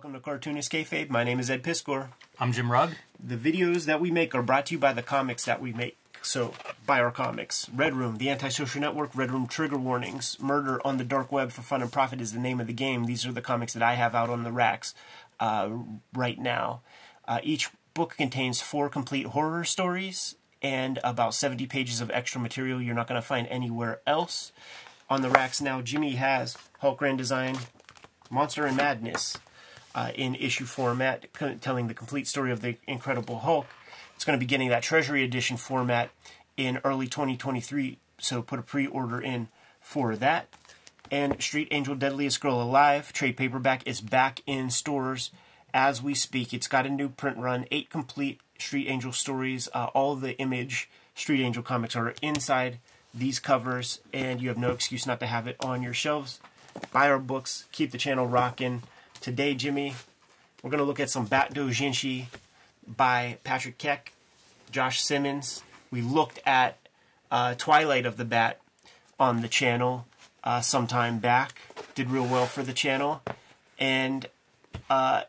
Welcome to Cartoonist Kayfabe. My name is Ed Piskor. I'm Jim Rugg. The videos that we make are brought to you by the comics that we make. So, buy our comics. Red Room, The Antisocial Network, Red Room Trigger Warnings, Murder on the Dark Web for Fun and Profit is the name of the game. These are the comics that I have out on the racks uh, right now. Uh, each book contains four complete horror stories and about 70 pages of extra material you're not going to find anywhere else. On the racks now, Jimmy has Hulk Grand Design, Monster and Madness, uh, in issue format, telling the complete story of the Incredible Hulk. It's going to be getting that Treasury Edition format in early 2023, so put a pre-order in for that. And Street Angel Deadliest Girl Alive trade paperback is back in stores as we speak. It's got a new print run, eight complete Street Angel stories. Uh, all the Image Street Angel comics are inside these covers, and you have no excuse not to have it on your shelves. Buy our books, keep the channel rocking. Today, Jimmy, we're going to look at some Bat Dojinshi by Patrick Keck, Josh Simmons. We looked at uh, Twilight of the Bat on the channel uh, some time back. Did real well for the channel. And uh,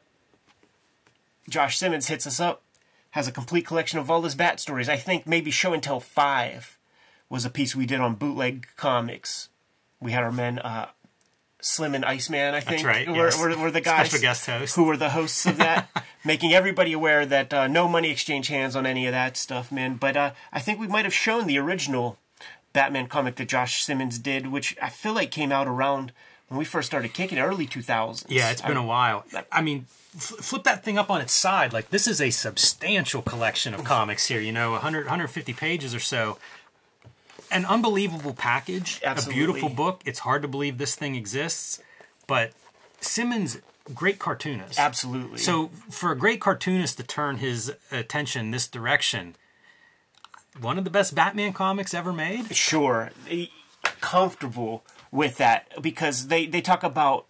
Josh Simmons hits us up, has a complete collection of all his Bat stories. I think maybe Show and Tell 5 was a piece we did on bootleg comics. We had our men uh, Slim and Iceman, I think, That's right, were, yes. were, were, the guys Special guest host. who were the hosts of that, making everybody aware that uh, no money exchange hands on any of that stuff, man. But uh, I think we might have shown the original Batman comic that Josh Simmons did, which I feel like came out around when we first started kicking, early 2000s. Yeah, it's been I, a while. I mean, flip that thing up on its side. Like, this is a substantial collection of comics here, you know, 100, 150 pages or so an unbelievable package, Absolutely. a beautiful book. It's hard to believe this thing exists, but Simmons great cartoonist. Absolutely. So for a great cartoonist to turn his attention this direction, one of the best Batman comics ever made. Sure, comfortable with that because they they talk about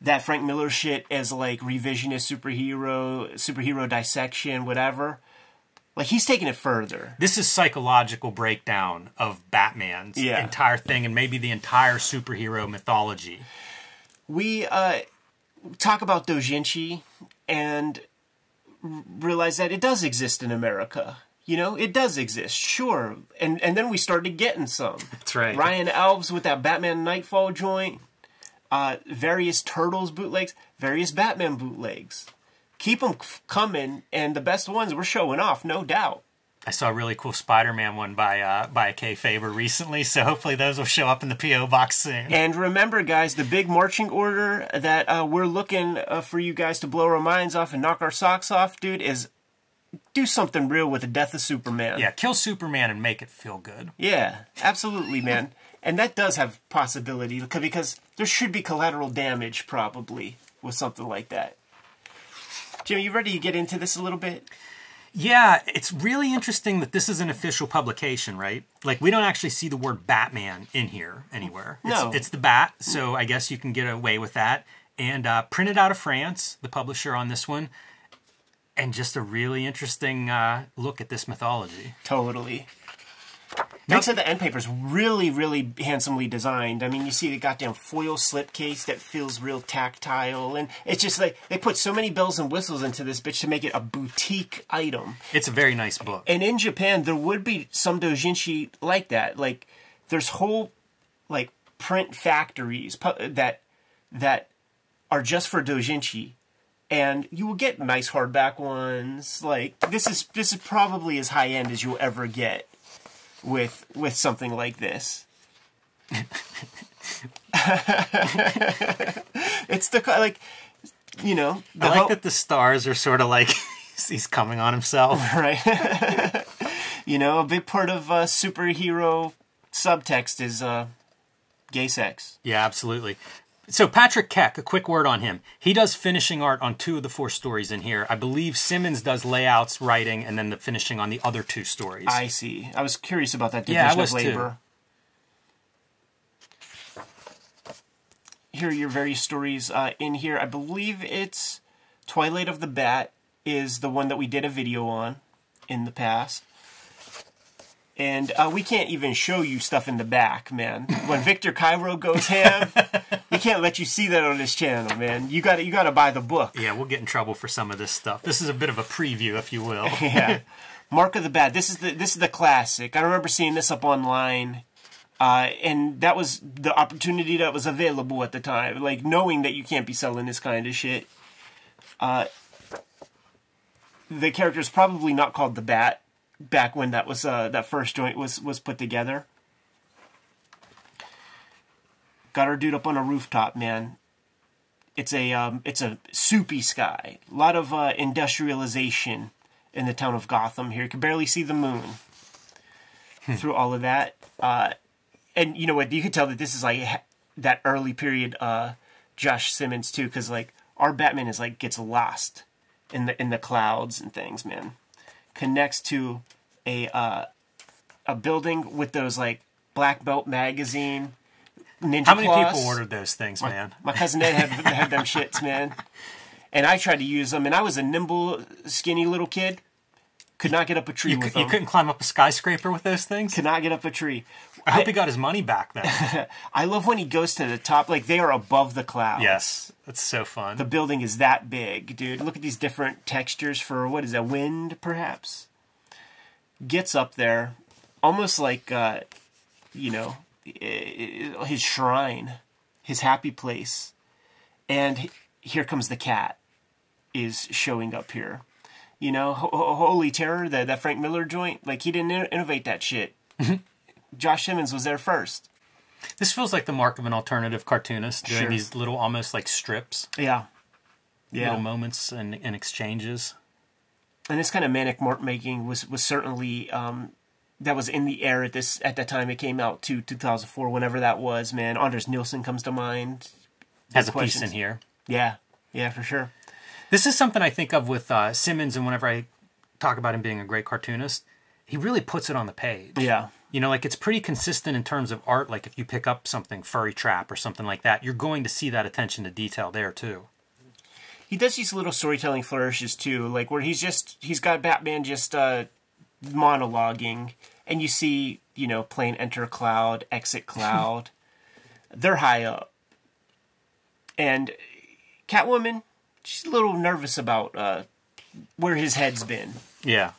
that Frank Miller shit as like revisionist superhero, superhero dissection, whatever. Like he's taking it further. This is psychological breakdown of Batman's yeah. entire thing and maybe the entire superhero mythology. We uh, talk about Dojinshi and realize that it does exist in America. You know, it does exist, sure. And and then we started getting some. That's right. Ryan Elves with that Batman Nightfall joint, uh, various Turtles bootlegs, various Batman bootlegs keep them coming, and the best ones we're showing off, no doubt. I saw a really cool Spider-Man one by uh, by Kay Faber recently, so hopefully those will show up in the PO box soon. And remember, guys, the big marching order that uh, we're looking uh, for you guys to blow our minds off and knock our socks off, dude, is do something real with the death of Superman. Yeah, kill Superman and make it feel good. Yeah, absolutely, man. And that does have possibility because there should be collateral damage probably with something like that. Jimmy, you ready to get into this a little bit? Yeah, it's really interesting that this is an official publication, right? Like we don't actually see the word Batman in here anywhere. No, it's, it's the Bat, so I guess you can get away with that. And uh, printed out of France, the publisher on this one, and just a really interesting uh, look at this mythology. Totally. Makes it the end paper's really, really handsomely designed. I mean, you see the goddamn foil slipcase that feels real tactile, and it's just like they put so many bells and whistles into this bitch to make it a boutique item. It's a very nice book. And in Japan, there would be some dojinshi like that. Like, there's whole like print factories that that are just for dojinshi and you will get nice hardback ones. Like this is this is probably as high end as you'll ever get with with something like this. it's the like you know. I like that the stars are sort of like he's coming on himself, right? you know, a big part of uh, superhero subtext is uh, gay sex. Yeah, absolutely. So Patrick Keck, a quick word on him. He does finishing art on two of the four stories in here. I believe Simmons does layouts, writing, and then the finishing on the other two stories. I see. I was curious about that division yeah, I was of labor. Too. Here are your various stories uh, in here. I believe it's Twilight of the Bat is the one that we did a video on in the past. And uh, we can't even show you stuff in the back, man. When Victor Cayro goes ham, we can't let you see that on this channel, man. You got to you got to buy the book. Yeah, we'll get in trouble for some of this stuff. This is a bit of a preview, if you will. yeah, Mark of the Bat. This is the this is the classic. I remember seeing this up online. Uh, and that was the opportunity that was available at the time. Like knowing that you can't be selling this kind of shit. Uh, the character is probably not called the Bat back when that was uh, that first joint was was put together. Got our dude up on a rooftop, man. It's a um, it's a soupy sky. A lot of uh, industrialization in the town of Gotham. Here, you can barely see the moon through all of that. Uh, and you know what? You could tell that this is like that early period uh, Josh Simmons too, because like our Batman is like gets lost in the in the clouds and things, man. Connects to a uh, a building with those like Black Belt magazine. Ninja How many Claws. people ordered those things, man? My cousin Ed had, had them shits, man. And I tried to use them, and I was a nimble, skinny little kid. Could not get up a tree You, with cou- you them. couldn't climb up a skyscraper with those things? Could not get up a tree. I hope he got his money back then. I love when he goes to the top, like they are above the clouds. yes, that's so fun. The building is that big, dude. Look at these different textures for what is that, wind, perhaps? Gets up there, almost like, uh, you know, i- i- his shrine, his happy place. And here comes the cat, is showing up here. You know, Ho- Ho- Holy Terror, that, that Frank Miller joint, like he didn't in- innovate that shit. Josh Simmons was there first. This feels like the mark of an alternative cartoonist doing Sure. these little, almost like strips, Yeah. Yeah. little moments and, and exchanges. and this kind of manic mort making was was certainly um, that was in the air at this at that time it came out to 2004 whenever that was man Anders Nilsen comes to mind Has a piece in here. yeah yeah for sure This is something I think of with uh, Simmons, and whenever I talk about him being a great cartoonist, he really puts it on the page. yeah You know, like it's pretty consistent in terms of art. Like if you pick up something, Furry Trap or something like that, you're going to see that attention to detail there too. he does these little storytelling flourishes too like where he's just he's got Batman just uh monologuing and you see you know plane enter cloud exit cloud they're high up and Catwoman she's a little nervous about uh where his head's been Yeah.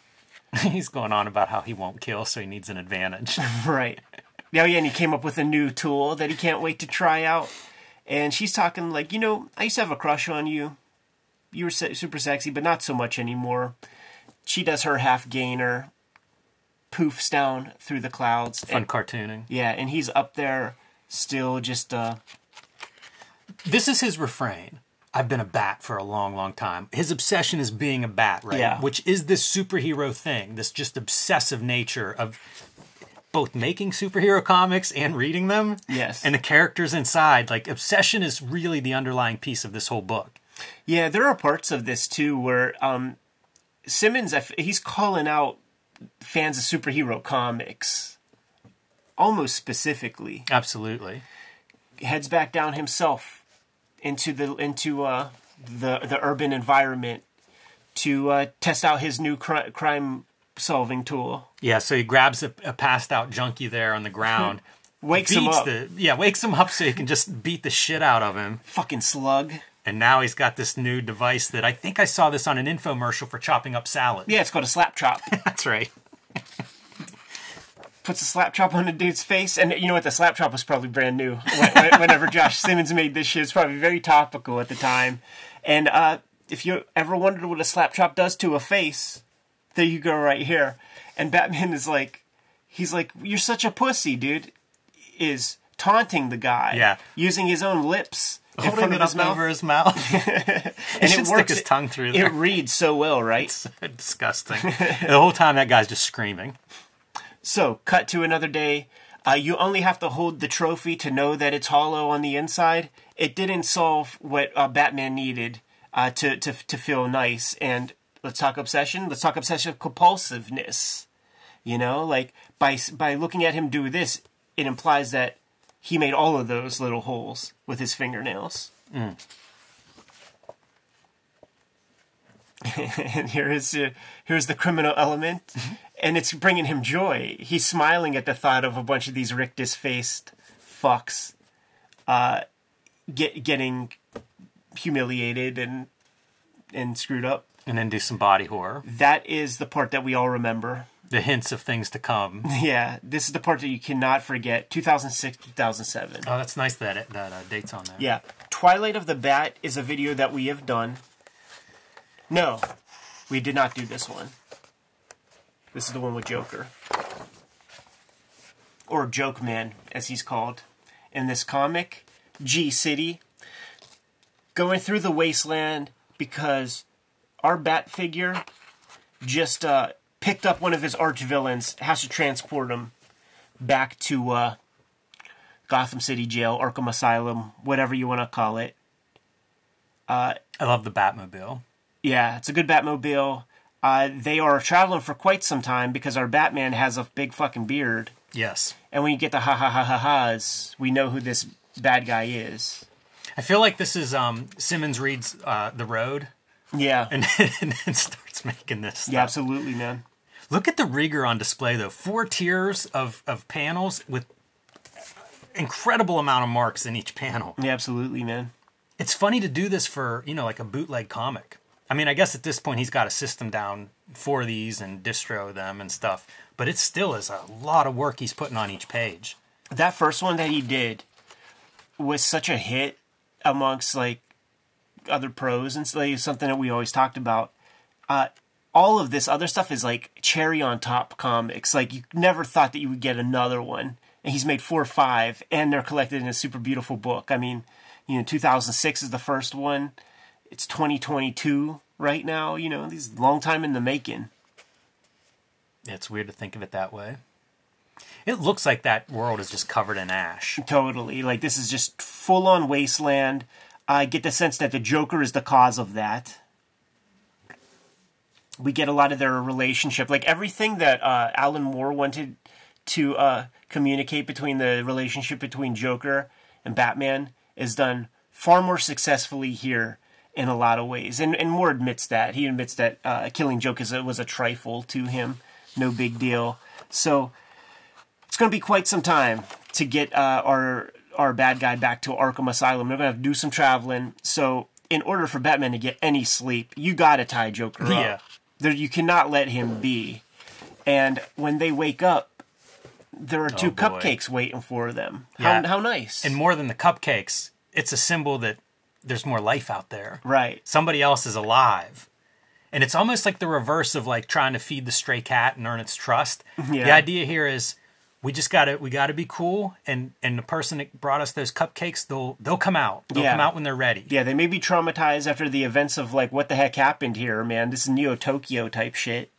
He's going on about how he won't kill, so he needs an advantage. Right. Yeah, yeah, and he came up with a new tool that he can't wait to try out. And she's talking like, you know, I used to have a crush on you. You were se- super sexy, but not so much anymore. She does her half gainer, poofs down through the clouds. Fun And, cartooning. yeah, and he's up there still just, uh, This is his refrain. I've been a bat for a long, long time. His obsession is being a bat, right? Yeah. Which is this superhero thing, this just obsessive nature of both making superhero comics and reading them. Yes. And the characters inside. Like, obsession is really the underlying piece of this whole book. yeah, there are parts of this too where um, Simmons, he's calling out fans of superhero comics almost specifically. Absolutely. heads back down himself into the into uh, the the urban environment to uh, test out his new cri- crime solving tool. Yeah, so he grabs a, a passed out junkie there on the ground. Wakes him up. the yeah, wakes him up so he can just beat the shit out of him. Fucking slug. And now he's got this new device that I think I saw this on an infomercial for chopping up salad. Yeah, it's called a slap chop. That's right. Puts a slap chop on the dude's face, and you know what? The slap chop was probably brand new. When- when- Whenever Josh Simmons made this shit, it's probably very topical at the time. And uh, if you ever wondered what a slap chop does to a face, there you go, right here. And Batman is like, he's like, "You're such a pussy, dude." Is taunting the guy, Yeah. using his own lips in Holding it his up mouth, over his mouth. and should stick his tongue through It reads so well, right? It's Disgusting. the whole time that guy's just screaming. So, cut to another day. Uh, you only have to hold the trophy to know that it's hollow on the inside. It didn't solve what uh, Batman needed uh, to, to to feel nice. And let's talk obsession. Let's talk obsessive compulsiveness. You know, like by by looking at him do this, it implies that he made all of those little holes with his fingernails. and here is uh, here's the criminal element, and it's bringing him joy. He's smiling at the thought of a bunch of these rictus faced fucks uh, get getting humiliated and and screwed up. And then do some body horror. That is the part that we all remember. The hints of things to come. Yeah, this is the part that you cannot forget. 2006, 2007. Oh, that's nice that that uh, date's on there. Yeah. Twilight of the Bat is a video that we have done. No, we did not do this one. This is the one with Joker. Or Joke Man, as he's called. In this comic, G City. Going through the wasteland because our Bat figure just uh, picked up one of his arch villains, has to transport him back to uh, Gotham City Jail, Arkham Asylum, whatever you want to call it. I love the Batmobile. Yeah, it's a good Batmobile. Uh, they are traveling for quite some time because our Batman has a big fucking beard. Yes. And when you get the ha ha ha ha ha's, we know who this bad guy is. I feel like this is um, Simmons reads uh, The Road Yeah. and, and then starts making this stuff. yeah, absolutely, man. Look at the rigor on display, though. Four tiers of, of panels with incredible amount of marks in each panel. Yeah, absolutely, man. It's funny to do this for, you know, like a bootleg comic. I mean, I guess at this point he's got a system down for these and distro them and stuff, but it still is a lot of work he's putting on each page. That first one that he did was such a hit amongst like other pros and like, something that we always talked about. Uh, all of this other stuff is like cherry on top comics. Like you never thought that you would get another one, and he's made four or five, and they're collected in a super beautiful book. I mean, you know, 2006 is the first one. It's 2022 right now. You know, these long time in the making. It's weird to think of it that way. It looks like that world is just covered in ash. Totally. Like this is just full on wasteland. I get the sense that the Joker is the cause of that. We get a lot of their relationship, like everything that uh, Alan Moore wanted to uh, communicate between the relationship between Joker and Batman is done far more successfully here in a lot of ways. And and Moore admits that he admits that uh, killing Joke is a- was a trifle to him, no big deal. So it's going to be quite some time to get uh, our our bad guy back to Arkham Asylum. They're going to have to do some traveling. So, in order for Batman to get any sleep, you got to tie Joker up. Yeah. There, you cannot let him be. And when they wake up, there are two Oh, cupcakes waiting for them. Yeah. How, how nice. And more than the cupcakes, it's a symbol that there's more life out there. right. Somebody else is alive. And it's almost like the reverse of like trying to feed the stray cat and earn its trust. The idea here is we just gotta we gotta be cool and and the person that brought us those cupcakes, they'll they'll come out. They'll Yeah. come out when they're ready. Yeah, they may be traumatized after the events of like what the heck happened here, man. This is Neo Tokyo type shit.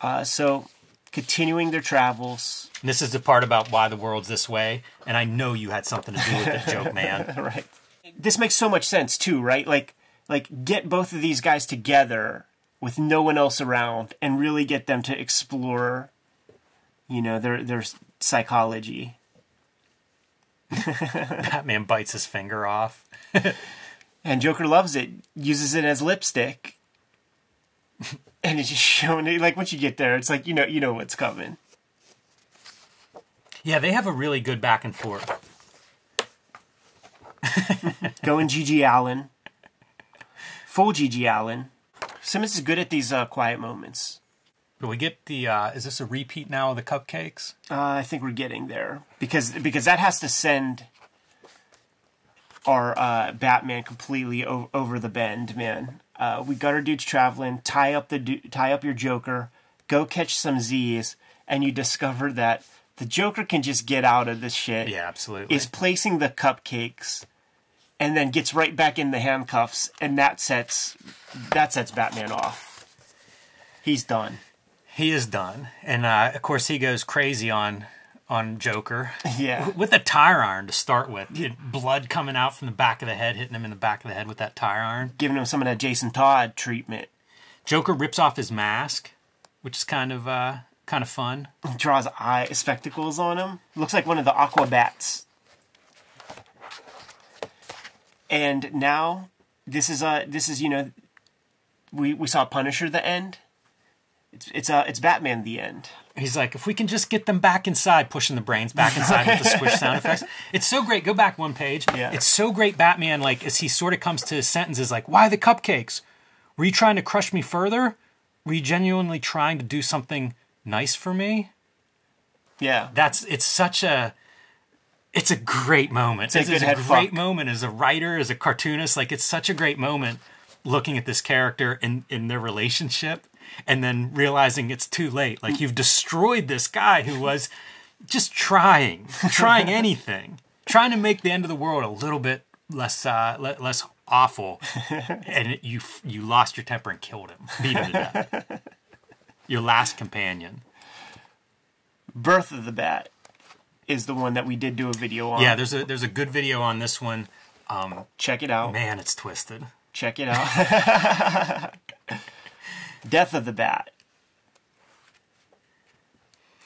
Uh, so, continuing their travels, And this is the part about why the world's this way, and I know you had something to do with it, joke man. right this makes so much sense too right like like get both of these guys together with no one else around and really get them to explore you know their their psychology Batman bites his finger off. and joker loves it uses it as lipstick and it's just showing it like once you get there it's like you know you know what's coming Yeah, they have a really good back and forth. going gg allin full gg allin simmons is good at these uh, quiet moments Do we get the uh is this a repeat now of the cupcakes? Uh, I think we're getting there because because that has to send our uh, Batman completely over the bend, man. Uh, we got our dudes traveling. Tie up the tie up your Joker. Go catch some Z's, and you discover that the Joker can just get out of this shit. Yeah, absolutely. Is placing the cupcakes, and then gets right back in the handcuffs, and that sets that sets Batman off. He's done. He is done, and uh, of course he goes crazy on on Joker Yeah. with a tire iron to start with. It- blood coming out from the back of the head, hitting him in the back of the head with that tire iron. Giving him some of that Jason Todd treatment. Joker rips off his mask, which is kind of uh, kind of fun. draws eye spectacles on him. Looks like one of the Aquabats. And now this is uh this is you know we we saw Punisher the end. It's it's uh it's Batman the end. He's like, if we can just get them back inside, pushing the brains back inside with the squish sound effects. It's so great. Go back one page. Yeah. It's so great. Batman, like, as he sort of comes to his sentences, like, why the cupcakes? Were you trying to crush me further? Were you genuinely trying to do something nice for me? Yeah. That's it's such a it's a great moment. It's a It's, a great fuck. moment as a writer, as a cartoonist. Like it's such a great moment looking at this character in in their relationship and then realizing it's too late. Like you've destroyed this guy who was just trying, trying anything, trying to make the end of the world a little bit less uh, le- less awful, and it, you you lost your temper and killed him, beat him to death. Your last companion. Birth of the Bat is the one that we did do a video on. Yeah, there's a there's a good video on this one. Check it out. Man, it's twisted. Check it out. Death of the Bat.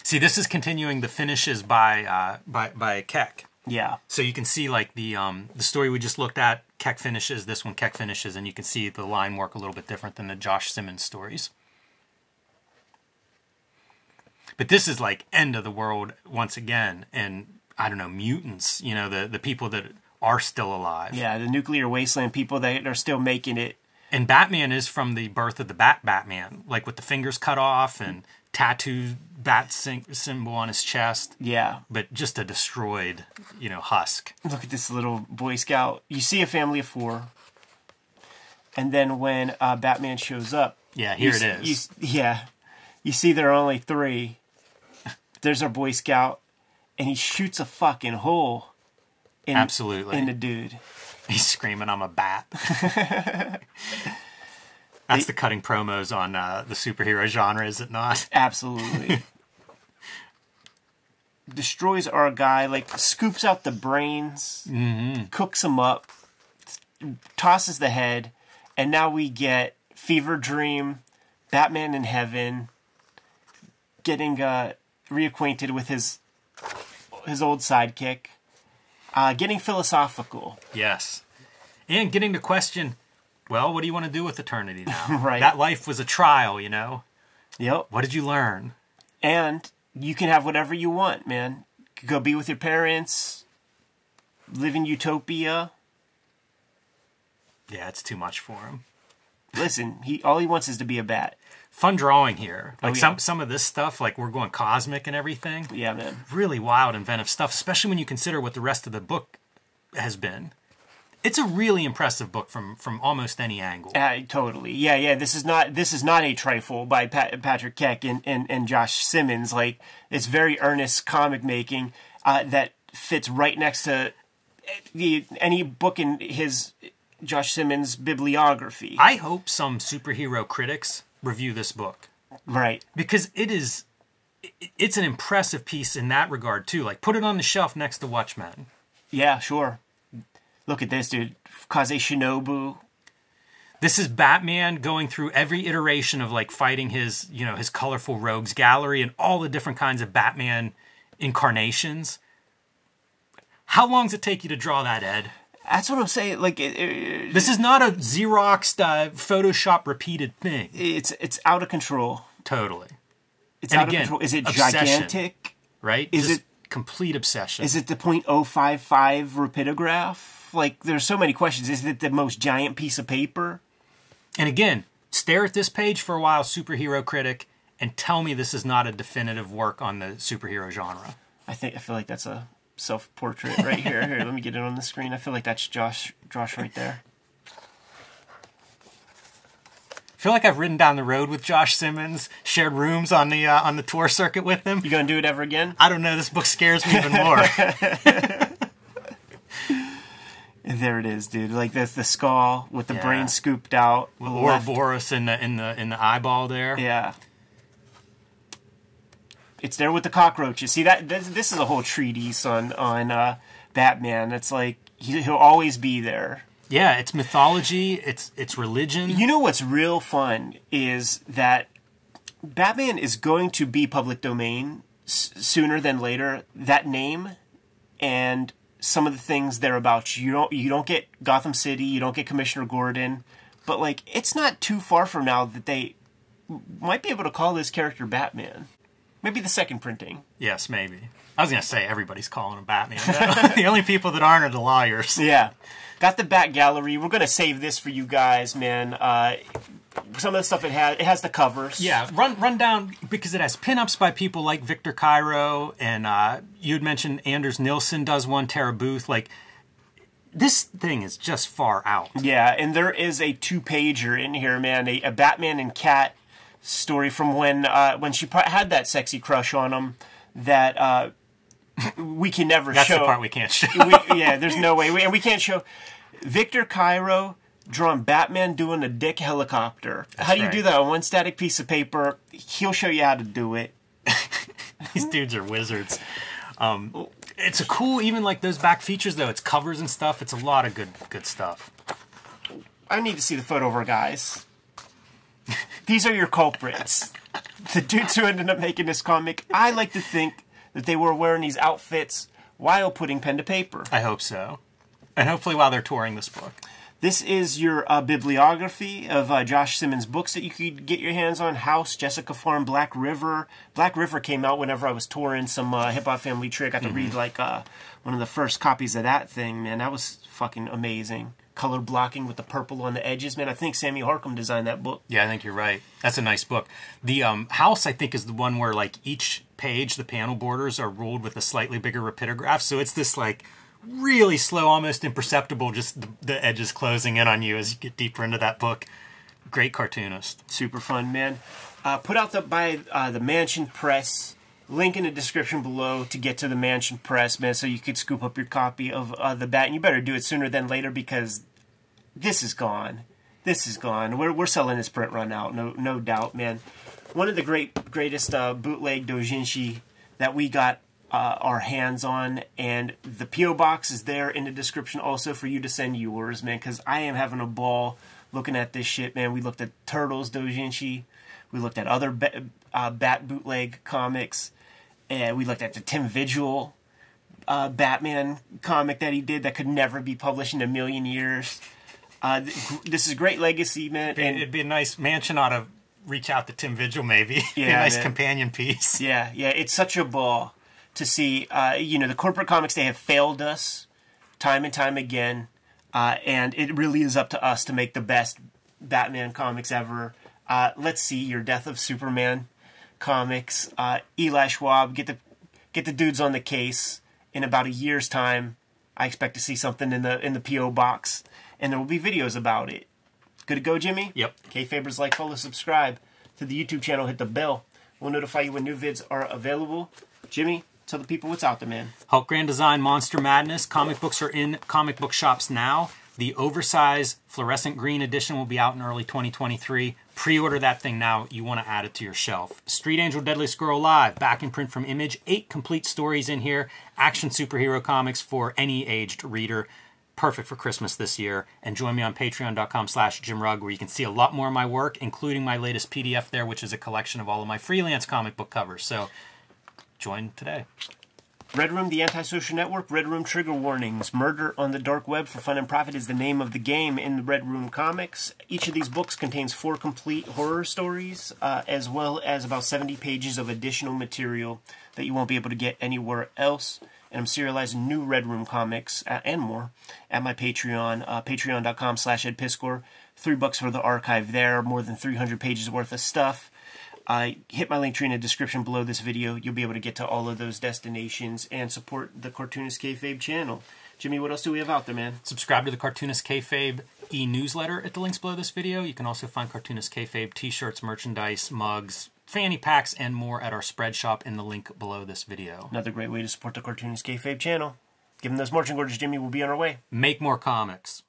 See, this is continuing the finishes by uh, by by Keck. Yeah. So you can see like the um, the story we just looked at. Keck finishes. This one Keck finishes, and you can see the line work a little bit different than the Josh Simmons stories. But this is like end of the world once again, and I don't know mutants. You know the the people that are still alive. Yeah, the nuclear wasteland people that are still making it. And Batman is from the birth of the Bat Batman, like with the fingers cut off and tattooed bat symbol on his chest. Yeah. but just a destroyed, you know, husk. Look at this little Boy Scout. You see a family of four. And then when uh, Batman shows up, Yeah, here it is. you s- yeah. You see there are only three. There's our Boy Scout. And he shoots a fucking hole in, Absolutely. in the dude. He's screaming, "I'm a bat." That's the cutting promos on uh, the superhero genre, is it not? Absolutely. Destroys our guy, like scoops out the brains, Mm-hmm. cooks him up, tosses the head, and now we get Fever Dream, Batman in Heaven, getting uh, reacquainted with his his old sidekick, uh, getting philosophical. Yes. And getting to question, well, what do you want to do with eternity now? Right. That life was a trial, you know. Yep. What did you learn? And you can have whatever you want, man. Go be with your parents, live in utopia. Yeah, it's too much for him. Listen, he all he wants is to be a bat. Fun drawing here. Like Oh, yeah. some some of this stuff, like we're going cosmic and everything. Yeah, man. really wild, inventive stuff, especially when you consider what the rest of the book has been. It's a really impressive book from from almost any angle. Uh, totally. Yeah, yeah. This is not this is not a trifle by Pat, Patrick Keck and, and and Josh Simmons. Like it's very earnest comic making uh, that fits right next to the any book in his Josh Simmons bibliography. I hope some superhero critics review this book right. because it is it's an impressive piece in that regard too. Like put it on the shelf next to Watchmen. Yeah, sure. Look at this, dude. Kaze Shinobu. This is Batman going through every iteration of like fighting his, you know, his colorful rogues gallery and all the different kinds of Batman incarnations. How long does it take you to draw that, Ed? That's what I'm saying. Like it, it, This is not a Xeroxed, uh, Photoshop repeated thing. it's it's out of control. Totally. It's And out again, of control. Is it obsession. gigantic? Right? Is Just it- complete obsession? Is it the .055 rapidograph? Like, there's so many questions. Is it the most giant piece of paper? and again, stare at this page for a while, superhero critic, and tell me this is not a definitive work on the superhero genre. I think I feel like that's a self-portrait right here. Here, let me get it on the screen. I feel like that's Josh. Josh right there. I feel like I've ridden down the road with Josh Simmons, shared rooms on the uh, on the tour circuit with him. You gonna do it ever again? I don't know. This book scares me even more. There it is, dude. Like that's the skull with the Yeah. brain scooped out. left. Ouroboros in the in the in the eyeball there. Yeah. It's there with the cockroaches. See that this, this is a whole treatise on on uh, Batman. It's like he, he'll always be there. Yeah, it's mythology. It's it's religion. You know what's real fun is that Batman is going to be public domain s- sooner than later. That name and some of the things they're about. You don't you don't get Gotham City. You don't get Commissioner Gordon. But like, it's not too far from now that they might be able to call this character Batman. Maybe the second printing. Yes, maybe. I was gonna say everybody's calling him Batman. the only people that aren't are the lawyers. Yeah. Got the Bat Gallery. We're gonna save this for you guys, man. Uh, some of the stuff it has, it has the covers. Yeah, run run down because it has pinups by people like Victor Cayro and uh, you had mentioned Anders Nilsen does one, Tara Booth. Like this thing is just far out. Yeah, and there is a two pager in here, man. A, a Batman and Cat story from when uh, when she had that sexy crush on him that uh, we can never That's show. That's the part we can't show. we, yeah, there's no way, we, and we can't show Victor Cayro drawn Batman doing a dick helicopter. That's how do you right. do that on one static piece of paper? He'll show you how to do it. These dudes are wizards. Um, it's a cool, even like those back features though. It's covers and stuff. It's a lot of good, good stuff. I need to see the photo of our guys. These are your culprits. The dudes who ended up making this comic, I like to think that they were wearing these outfits while putting pen to paper. I hope so, and hopefully while they're touring this book. This is your uh, bibliography of uh, Josh Simmons books that you could get your hands on. House, Jessica Farm, Black River. Black River came out whenever I was touring some uh, Hip Hop Family Tree. I got to read like uh, one of the first copies of that thing. Man, that was fucking amazing. Color blocking with the purple on the edges. Man, I think Sammy Harkham designed that book. Yeah, I think you're right. That's a nice book. The um, house, I think, is the one where like each page, the panel borders are ruled with a slightly bigger rapidograph. So it's this like really slow, almost imperceptible, just the, the edges closing in on you as you get deeper into that book. Great cartoonist. Super fun, man. Uh, put out the, by uh, the Mansion Press. Link in the description below to get to the Mansion Press, man, so you could scoop up your copy of uh, the Bat. And you better do it sooner than later because this is gone. This is gone. We're, we're selling this print run out, no no doubt, man. One of the great greatest uh, bootleg doujinshi that we got uh, our hands on, and the PO box is there in the description also for you to send yours, man. Because I am having a ball looking at this shit, man. We looked at Turtles doujinshi, we looked at other ba- uh, Bat bootleg comics, and we looked at the Tim Vigil uh, Batman comic that he did that could never be published in a million years. Uh, th- this is a great legacy, man. And And it'd be a nice mansion ought to reach out to Tim Vigil maybe. Be a Yeah, nice man. companion piece. yeah, yeah, it's such a ball to see. Uh, you know, the corporate comics they have failed us time and time again, uh, and it really is up to us to make the best Batman comics ever. Uh, let's see your Death of Superman comics. Uh, Eli Schwab, get the get the dudes on the case. In about a year's time, I expect to see something in the in the PO box, and there will be videos about it. Good to go, Jimmy. Yep. Kayfabers like, follow, subscribe to the YouTube channel. Hit the bell. We'll notify you when new vids are available. Jimmy, tell the people what's out there, man. Hulk Grand Design Monster Madness. Comic books are in comic book shops now. The oversized fluorescent green edition will be out in early 2023. Pre-order that thing now. You want to add it to your shelf. Street Angel Deadliest Girl Alive, back in print from Image. Eight complete stories in here. Action superhero comics for any aged reader. Perfect for Christmas this year. And join me on patreon.com slash jimrugg where you can see a lot more of my work, including my latest PDF there, which is a collection of all of my freelance comic book covers. So join today. Red Room, the Antisocial Network, Red Room Trigger Warnings, Murder on the Dark Web for Fun and Profit is the name of the game in the Red Room comics. Each of these books contains four complete horror stories, uh, as well as about 70 pages of additional material that you won't be able to get anywhere else. And I'm serializing new Red Room comics uh, and more at my Patreon, uh, patreon.com slash edpiskor. Three bucks for the archive there, more than 300 pages worth of stuff. Uh, hit my link tree in the description below this video. You'll be able to get to all of those destinations and support the Cartoonist Kayfabe channel. Jimmy, what else do we have out there, man? Subscribe to the Cartoonist Kayfabe e-newsletter at the links below this video. You can also find Cartoonist Kayfabe t-shirts, merchandise, mugs, fanny packs, and more at our spread shop in the link below this video. Another great way to support the Cartoonist Kayfabe channel. Give them those marching orders, Jimmy. We'll be on our way. Make more comics.